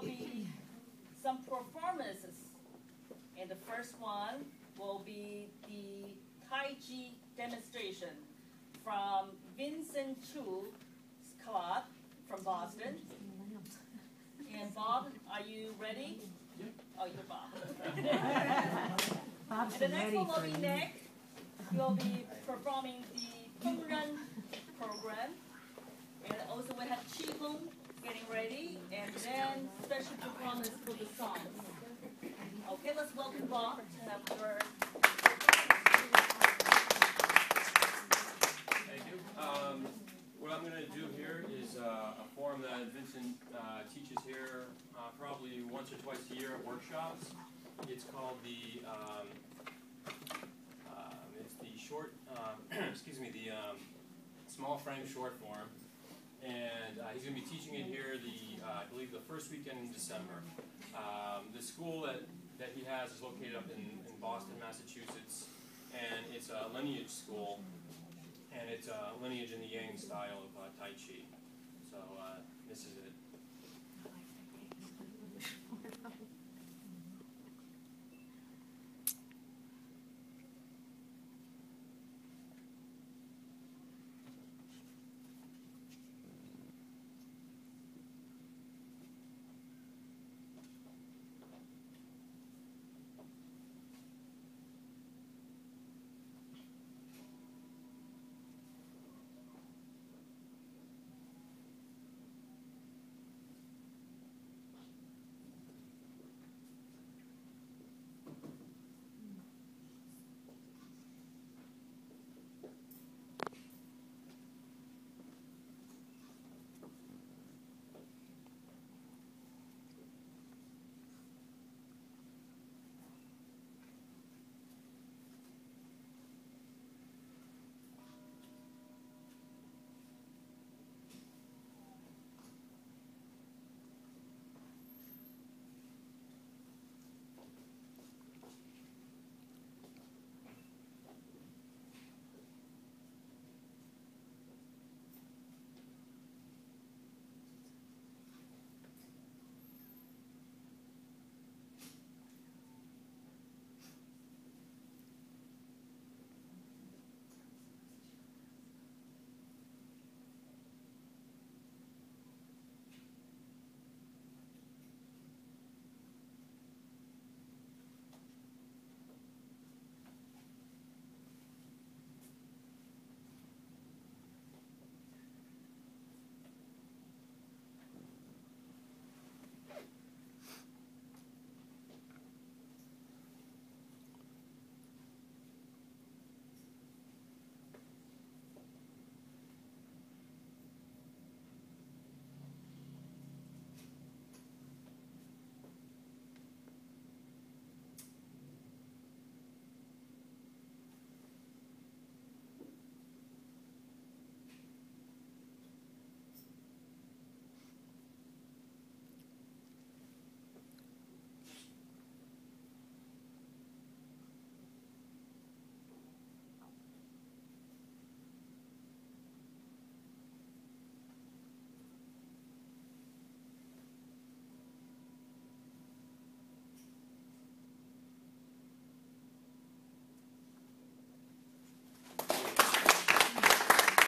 will be some performances. And the first one will be the Tai Chi demonstration from Vincent Chu's club from Boston. And Bob, are you ready? Oh, you're Bob. Bob's And the next one will be. Nick. He'll be performing the Pungran program. Getting ready, and then special performance for the songs. Okay, let's welcome Bob to. Thank you. Um, what I'm gonna do here is, uh, a form that Vincent, uh, teaches here, uh, probably once or twice a year at workshops. It's called the, um, um, it's the short, um, excuse me, the, um, small frame short form. Uh, he's going to be teaching it here, the uh, I believe the first weekend in December. Um, the school that, that he has is located up in, in Boston, Massachusetts, and it's a lineage school, and it's a lineage in the Yang style of uh, Tai Chi. So this is it.